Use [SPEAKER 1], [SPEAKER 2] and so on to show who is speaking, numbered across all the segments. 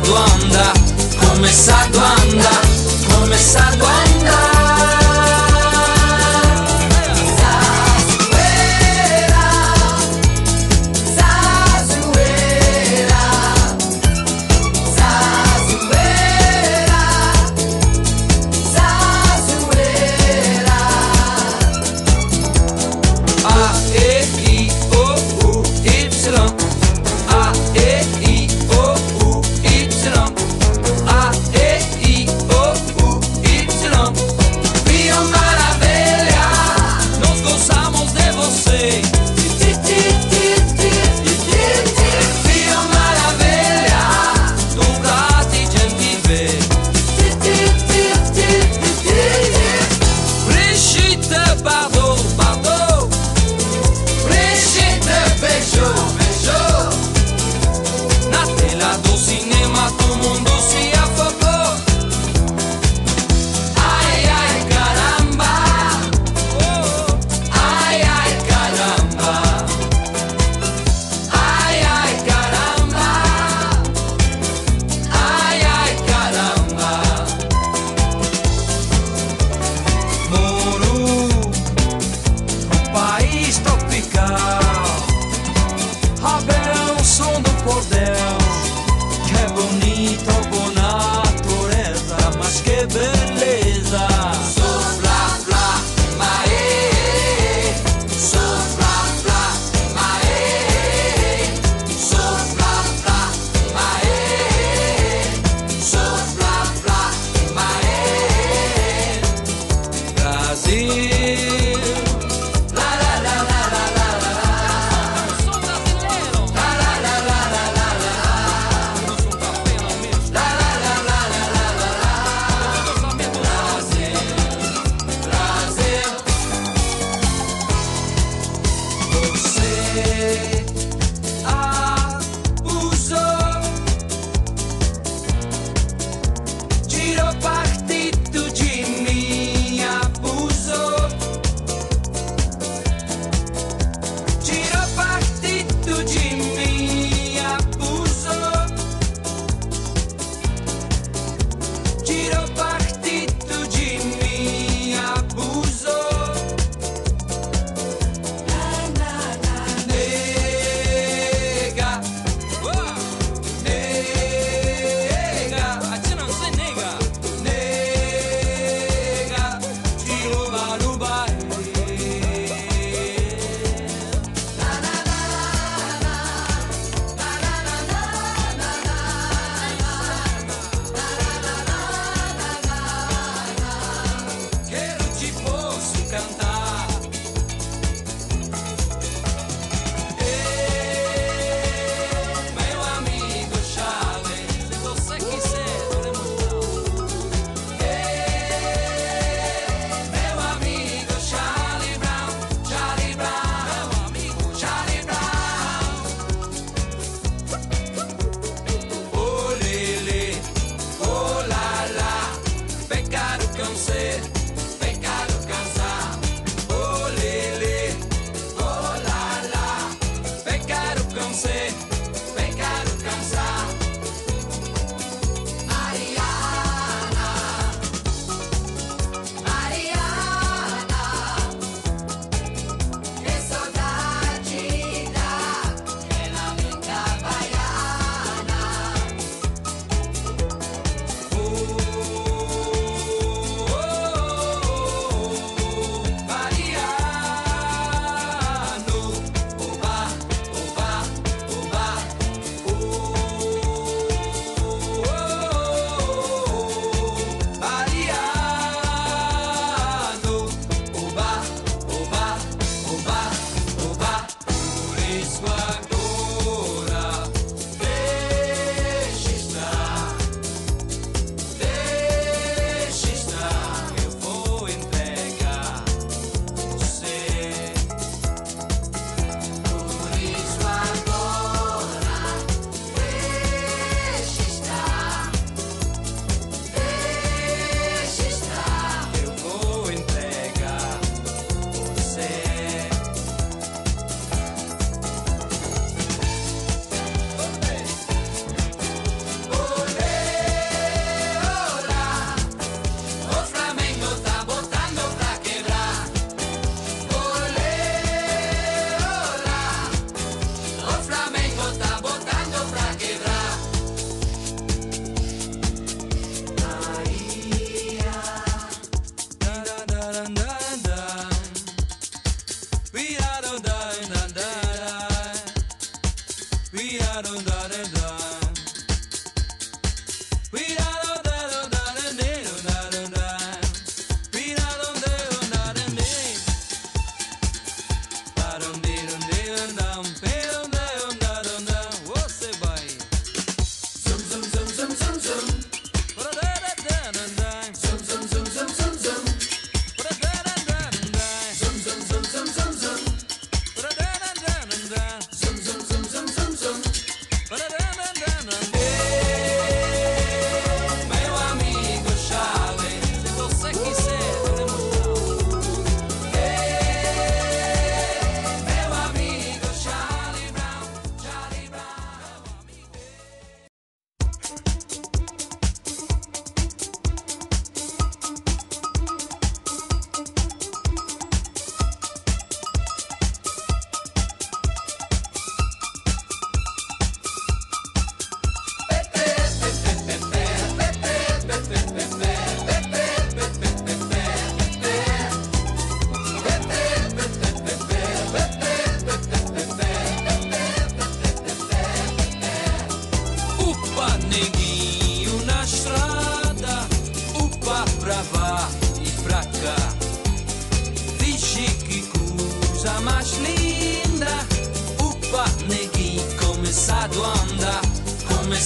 [SPEAKER 1] Começado a andar, começado a andar, começado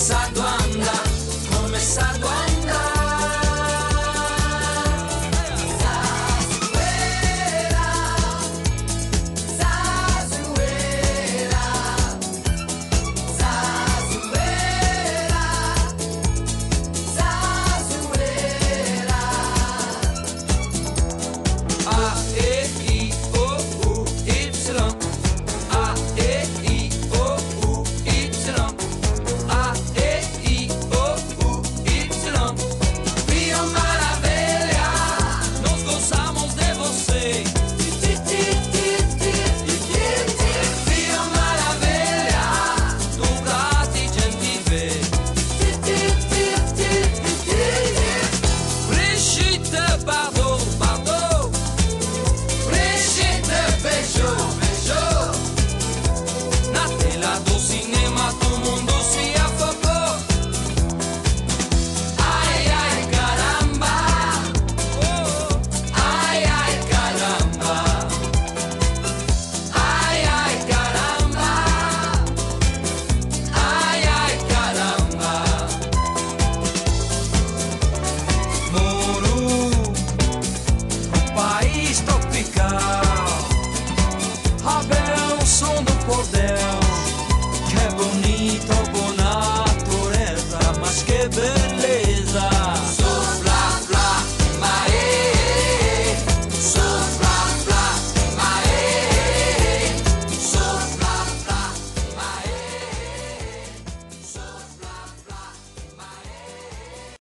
[SPEAKER 1] passado a sei.